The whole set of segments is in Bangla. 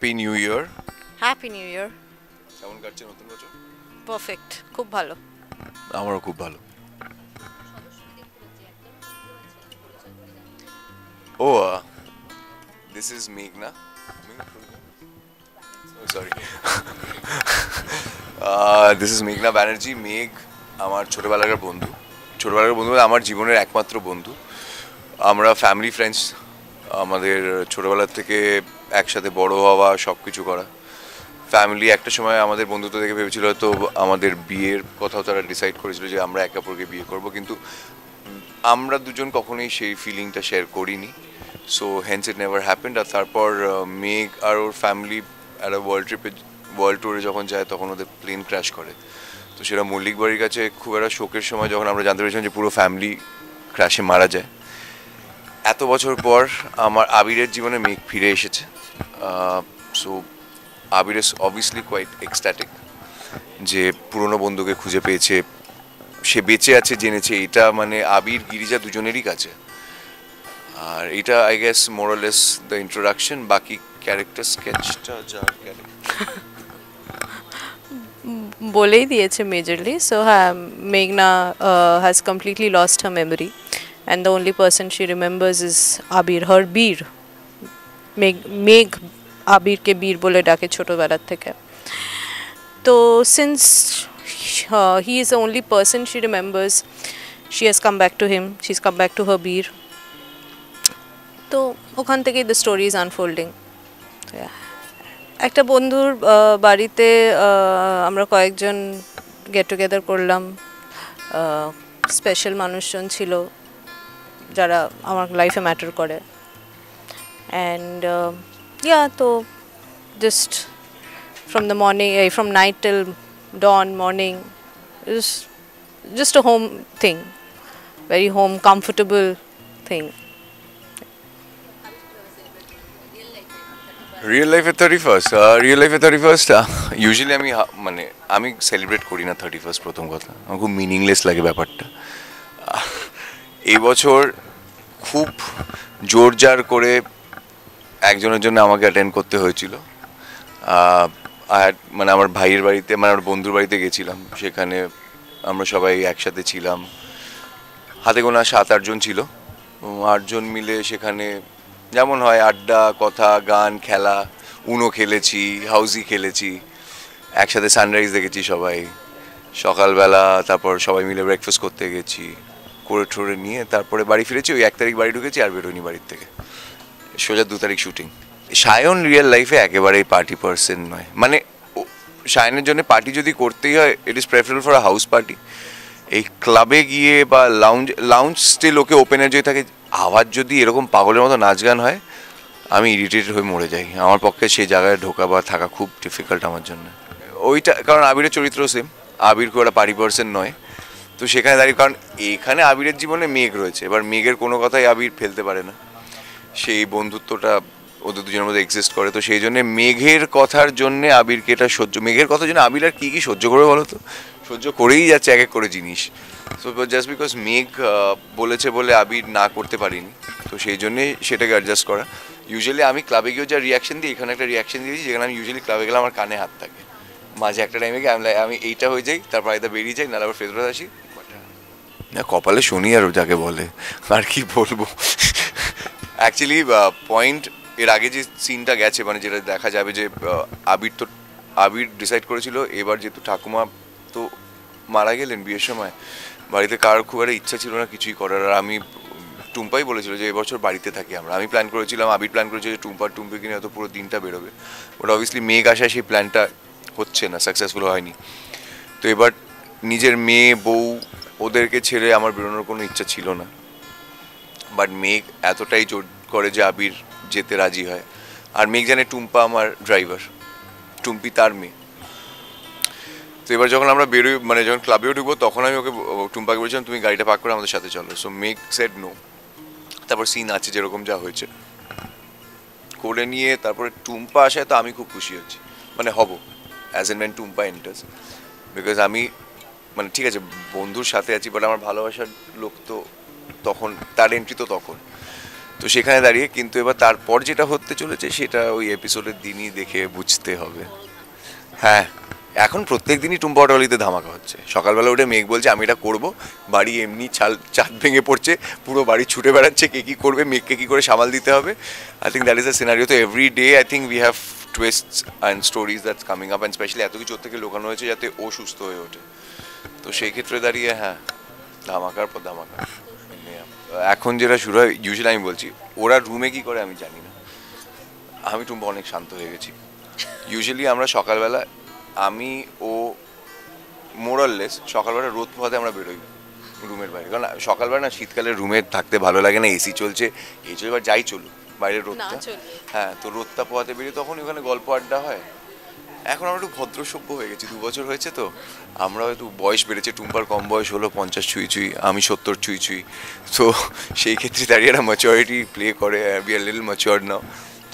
Happy new year happy new year কেমন কাটছে নতুন বছর? পারফেক্ট খুব ভালো। আমারও খুব ভালো। ও দিস ইজ মেঘনা সরি দিস ইজ মেঘনা ব্যানার্জি মেঘ আমার ছোটোবেলাকার বন্ধু। ছোটোবেলাকার বন্ধু বলতে আমার জীবনের একমাত্র বন্ধু। আমরা ফ্যামিলি ফ্রেন্ডস আমাদের ছোটোবেলার থেকে একসাথে বড় হওয়া সব কিছু করা। ফ্যামিলি একটা সময় আমাদের বন্ধুত্ব থেকে ভেবেছিল তো আমাদের বিয়ের কথাও তারা ডিসাইড করেছিল যে আমরা একে অপরকে বিয়ে করব, কিন্তু আমরা দুজন কখনোই সেই ফিলিংটা শেয়ার করিনি। So hence it never happened আর তারপর মেঘ আর ওর ফ্যামিলি একটা ওয়ার্ল্ড ট্রিপে ওয়ার্ল্ড ট্যুরে যখন যায়, তখন ওদের প্লেন ক্র্যাশ করে। তো সেটা মল্লিক বাড়ির কাছে খুব একটা শোকের সময় যখন আমরা জানতে পেরেছিলাম যে পুরো ফ্যামিলি ক্র্যাশে মারা যায়। এত বছর পর আমার আবিরের জীবনে মেঘ ফিরে এসেছে। So Abir obviously quite ecstatic যে পুরনো বন্ধুকে খুঁজে পেয়েছে। সে বেঁচে আছে, জেনেছে। এটা মানে আবির, গিরিজা দুজনেরই কাছে। আর এটা I guess morales the introduction বাকি ক্যারেক্টার স্কেচটা যা ক্যারেক্টার বলেই দিয়েছে মেজরলি সো হ্যাঁ মেঘনা has completely lost her memory and the only person she remembers is Abir or Bir Megh আবিরকে বীর বলে ডাকে ছোটোবেলার থেকে। তো since he is the only person she remembers she has come back to him she is come back to her Bir তো ওখান থেকেই দ্য স্টোরি ইজ আনফোল্ডিং একটা বন্ধুর বাড়িতে আমরা কয়েকজন গেট টুগেদার করলাম। স্পেশাল মানুষজন ছিল। যারা আমার লাইফে ম্যাটার করে। অ্যান্ড ইয়া তো just from the morning from night till dawn morning just a home thing very home comfortable thing real লাইফে থার্টি ফার্স্ট রিয়েল লাইফে থার্টি ফার্স্ট ইউজুয়ালি আমি হা- মানে আমি সেলিব্রেট করি না থার্টি ফার্স্ট প্রথম কথা। আমার খুব মিনিংলেস লাগে ব্যাপারটা। আহ, এই বছর খুব জোর জার করে একজনের জন্য আমাকে অ্যাটেন্ড করতে হয়েছিল। মানে আমার ভাইয়ের বাড়িতে মানে আমার বন্ধুর বাড়িতে গেছিলাম। সেখানে আমরা সবাই একসাথে ছিলাম। হাতে গোনা সাত আটজন ছিল। আটজন মিলে সেখানে যেমন হয়, আড্ডা, কথা, গান, খেলা উনো খেলেছি হাউজি খেলেছি, একসাথে সানরাইজ দেখেছি সবাই। সকালবেলা তারপর সবাই মিলে ব্রেকফাস্ট করতে গেছি। করে ঠোরে নিয়ে তারপরে বাড়ি ফিরেছি, ওই এক তারিখ বাড়ি ঢুকেছি আর বেরোনি বাড়ির থেকে। সোজা দু তারিখ শুটিং সায়ন রিয়েল লাইফে একেবারেই পার্টি পার্সন নয়। মানে সায়নের জন্য পার্টি যদি করতেই হয় it is preferable for a house party এই ক্লাবে গিয়ে বা লাউঞ্জ লাউঞ্জ স্টিল ওকে ওপেনের যদি থাকে, আওয়াজ যদি এরকম পাগলের মতো নাচ গান হয়, আমি ইরিটেটেড হয়ে মরে যাই। আমার পক্ষে সেই জায়গায় ঢোকা বা থাকা খুব ডিফিকাল্ট আমার জন্য। ওইটা, কারণ আবিরের চরিত্র সেম আবির খুব একটা পার্টি পার্সন নয়। তো সেখানে দাঁড়িয়ে, কারণ এখানে আবিরের জীবনে মেঘ রয়েছে। এবার মেঘের কোনো কথাই আবির ফেলতে পারে না। সেই বন্ধুত্বটা ওদের দুজনের মধ্যে এক্সিস্ট করে। তো সেই জন্য মেঘের কথার জন্য আবিরকে এটা সহ্য, মেঘের কথার জন্য আবির আর কী কী সহ্য করে বলো তো? সহ্য করেই যাচ্ছে এক এক করে জিনিস। সো জাস্ট বিকজ মেঘ বলেছে বলে আবির না করতে পারিনি, তো সেই জন্যে সেটাকে অ্যাডজাস্ট করা। ইউজুয়ালি আমি ক্লাবে গিয়েও যা রিয়াকশন দিই এখানে একটা রিয়াকশন দিয়েছি, যেখানে আমি ইউজুয়ালি ক্লাবে গেলে আমার কানে হাত থাকে। মাঝে একটা টাইমে গিয়ে আমি আমি এইটা হয়ে যাই, তারপর আইদা বেরিয়ে যাই, নাহলে আবার ফেরত আসি। না, কপালে শুনি আর যাকে বলে। আর কি বলব? অ্যাকচুয়ালি পয়েন্ট এর আগে যে সিনটা গেছে মানে যেটা দেখা যাবে যে আবির তো, আবির ডিসাইড করেছিল, এবার যেহেতু ঠাকুমা তো মারা গেলেন বিয়ের সময়, বাড়িতে কার খুব একটা ইচ্ছা ছিল না, কিছুই করার। আর আমি, টুম্পাই বলেছিল যে, এবছর বাড়িতে থাকি আমরা। আমি প্ল্যান করেছিলাম, আবির প্ল্যান করেছিল যে, টুম্পা, টুম্পি কিনে হয়তো পুরো দিনটা বেরোবে। ওটা অবভিয়াসলি মেঘ আসায় সেই প্ল্যানটা হচ্ছে না সাকসেসফুল হয়নি। তো এবার নিজের মেয়ে, বউ ওদেরকে ছেড়ে আমার বেরোনোর কোনো ইচ্ছা ছিল না। বাট মেঘ এতটাই জোর করে যে আবির যেতে রাজি হয়। আর মেঘ জানে টুম্পা আমার ড্রাইভার টুম্পি তার মেয়ে। তো এবার যখন আমরা বেরোই মানে যখন ক্লাবেও ঢুকবো, তখন আমি ওকে টুম্পাকে বলেছিলাম, তুমি গাড়িটা পাক করে আমাদের সাথে চলো। সো মেঘ সেড নো তারপর সিন আছে যেরকম যা হয়েছে। করে নিয়ে তারপরে টুম্পা আসায় তো আমি খুব খুশি হচ্ছি। মানে হব as an man Tumpa enters because আমি মানে ঠিক আছে, বন্ধুর সাথে আছি বাট আমার ভালোবাসার লোক তো তখন, তার এন্ট্রি তো তখন। তো সেখানে দাঁড়িয়ে কিন্তু এবার তারপর যেটা হতে চলেছে, সেটা ওই এপিসোডের দিনই দেখে বুঝতে হবে। হ্যাঁ এখন প্রত্যেক দিনই টুম্পা অটলিতে ধামাকা হচ্ছে। সকালবেলা উঠে মেঘ বলছে, আমি এটা করব। বাড়ি এমনি ছাল, চাঁদ ভেঙে পড়ছে, পুরো বাড়ি ছুটে বেড়াচ্ছে, কে কী করবে, মেঘকে কী করে সামাল দিতে হবে? I think that is the scenario তো every day I think we have twists and stories that's coming up and specially এত কিছু থেকে লোকানো হয়েছে যাতে ও সুস্থ হয়ে ওঠে। তো সেই ক্ষেত্রে দাঁড়িয়ে হ্যাঁ ধামাকার পর ধামাকা। এখন যেটা শুরু হয় ইউজুয়ালি আমি বলছি ওরা রুমে কি করে আমি জানি না। আমি টুম্পা অনেক শান্ত হয়ে গেছি। ইউজুয়ালি আমরা সকালবেলা আমি ও মোরাললেস সকালবেলা রোদ পোহাতে আমরা বেরোই রুমের বাইরে। কারণ সকালবেলা না শীতকালে রুমে থাকতে ভালো লাগে না এসি চলছে এই চলবে যাই চলুক বাইরের রোদটা। হ্যাঁ তো রোদটা পোহাতে বেরিয়ে তখন ওখানে গল্প আড্ডা হয়। এখন আমরা একটু ভদ্র সভ্য হয়ে গেছি, দু বছর হয়েছে তো। আমরা হয়তো বয়স বেড়েছে, টুম্পার কম বয়স হলো, পঞ্চাশ ছুঁই ছুঁই, আমি সত্তর ছুঁই ছুঁই। তো সেই ক্ষেত্রে দাঁড়িয়ে একটা ম্যাচুরিটি প্লে করে be a little mature now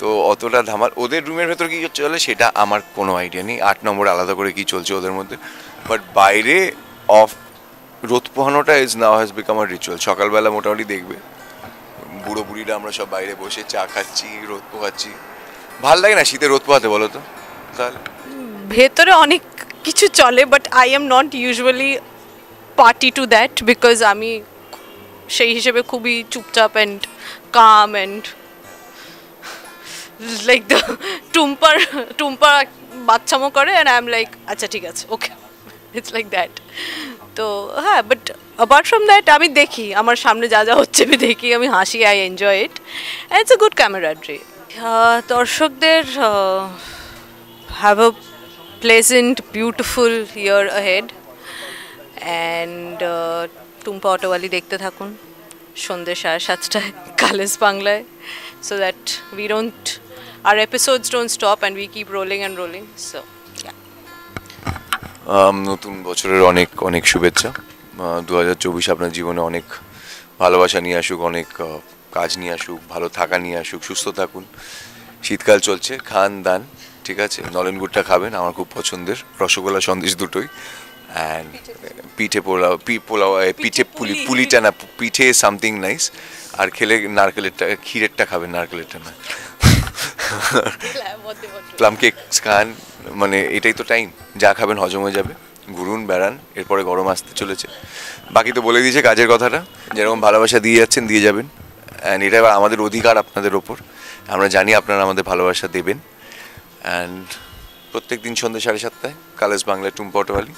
তো অতটা ধামাল, ওদের রুমের ভেতর কি চলে সেটা আমার কোনো আইডিয়া নেই, আট নম্বর আলাদা করে কি চলছে ওদের মধ্যে। বাট বাইরে অফ রোদ পোহানোটা is now has become a ritual সকালবেলা মোটামুটি দেখবে। বুড়ো বুড়িরা আমরা সব বাইরে বসে চা খাচ্ছি, রোদ পোহাচ্ছি। ভালো লাগে না শীতে রোদ পোহাতে বলো তো? ভেতরে অনেক কিছু চলে but I am not usually party to that because আমি সেই হিসেবে খুবই চুপচাপ and come and like the টুম্পার, Tumpa বাচ্চামো করে অ্যান্ড আই এম লাইক আচ্ছা ঠিক আছে ওকে ইটস লাইক দ্যাট তো হ্যাঁ বাট অ্যাপার্ট ফ্রম দ্যাট আমি দেখি, আমার সামনে যা যা হচ্ছে আমি দেখি, আমি হাসি I enjoy it it's a good camaraderie দর্শকদের have a pleasant, beautiful year ahead. And uh, Tumpa অটোওয়ালি দেখতে থাকুন সন্ধ্যে সাড়ে সাতটায় কালেজ বাংলায়। So that we don't are episodes don't stop and we keep rolling and rolling so নতুন বছরের অনেক অনেক শুভেচ্ছা। দু হাজার চব্বিশ আপনার জীবনে অনেক ভালোবাসা নিয়ে আসুক অনেক কাজ নিয়ে আসুক ভালো থাকা নিয়ে আসুক সুস্থ থাকুন। শীতকাল চলছে খান দান। ঠিক আছে? নলেন গুড়টা খাবেন আমার খুব পছন্দের। রসগোল্লা সন্দেশ দুটোই। অ্যান্ড পিঠে পোলাও পি পোলাও পিঠে পুলি পুলি। পুলিটা না পিঠে সামথিং নাইস আর খেলে নারকেলেরটা ক্ষীরেরটা খাবেন নারকেলেরটা না। প্লাম কেক খান মানে এটাই তো টাইম যা খাবেন হজম হয়ে যাবে। ঘুরুন বেড়ান এরপরে গরম আসতে চলেছে। বাকি তো বলে দিয়েছে কাজের কথাটা। যেরকম ভালোবাসা দিয়ে যাচ্ছেন দিয়ে যাবেন। অ্যান্ড এটা আমাদের অধিকার আপনাদের ওপর। আমরা জানি আপনারা আমাদের ভালোবাসা দেবেন। অ্যান্ড প্রত্যেক দিন সন্ধ্যে সাড়ে সাতটায় কালেজ বাংলা টুম অটোয়ালি।